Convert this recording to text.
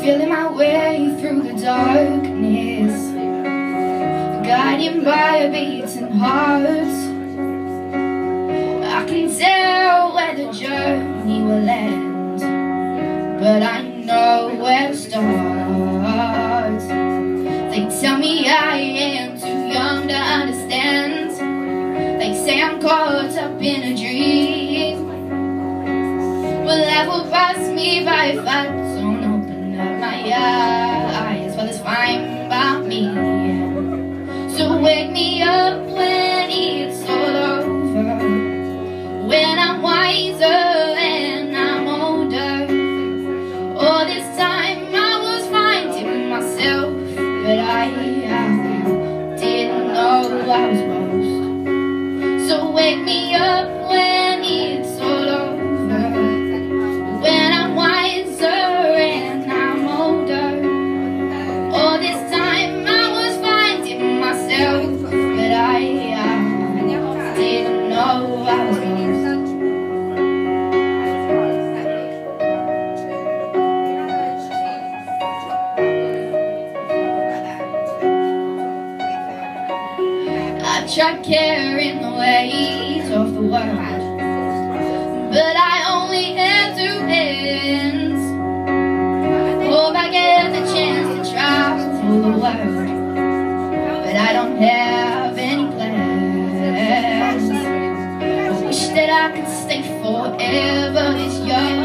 Feeling my way through the darkness. Guided by a beating heart. I can tell where the journey will end But I know where to start. They tell me I am too young to understand. They say I'm caught up in a dream. Will ever pass me by if I well, it's fine by me. So wake me up when it's all over. When I'm wiser and I'm older. All this time I was finding myself But I, I didn't know I was lost. So wake me up when I tried carrying the weight of the world. But I only had two hands Hope I get the chance to travel the world. But I don't have any plans. I wish that I could stay forever this young